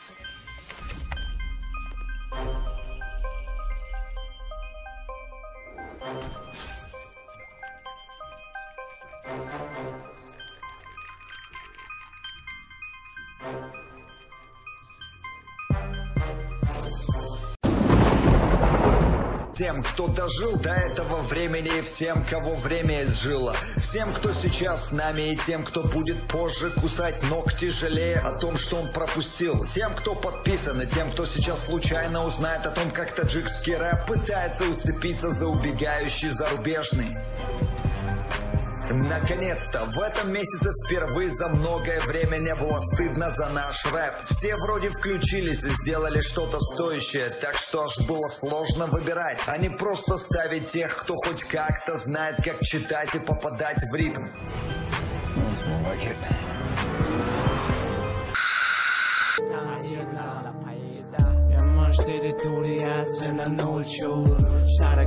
you Тем, кто дожил до этого времени, и всем, кого время изжило. Всем, кто сейчас с нами, и тем, кто будет позже кусать ногти, жалея о том, что он пропустил. Тем, кто подписан, и тем, кто сейчас случайно узнает о том, как таджикский рэп пытается уцепиться за убегающий зарубежный. Наконец-то, в этом месяце впервые за многое время не было стыдно за наш рэп. Все вроде включились и сделали что-то стоящее, так что аж было сложно выбирать, а не просто ставить тех, кто хоть как-то знает, как читать и попадать в ритм.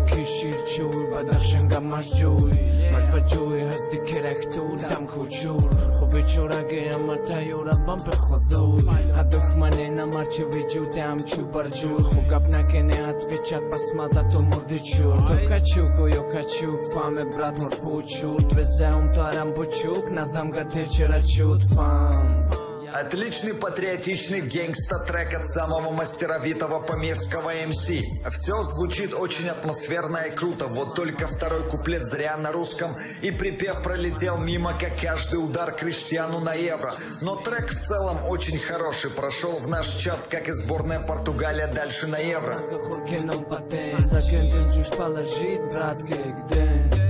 Kishir بجوی هستی که رکتور دم کوچور خوبی چور اگه اما تیور ابم به خضور حد دخمنه نمرچه وجود هم چو برجور خوب گپ نکنه ات چت بس مده تو مردی چور تو کچوک و یا کچوک فهم برات مر پوچود به زم تارم بچوک نظم گته چرا چود فهم. Отличный патриотичный гангста-трек от самого мастеровитого помирского МС. Все звучит очень атмосферно и круто, вот только второй куплет зря на русском, и припев пролетел мимо, как каждый удар Криштиану на евро. Но трек в целом очень хороший, прошел в наш чарт, как и сборная Португалия дальше на евро. Хуркеном патен, закентен жуш палажит, братке, гден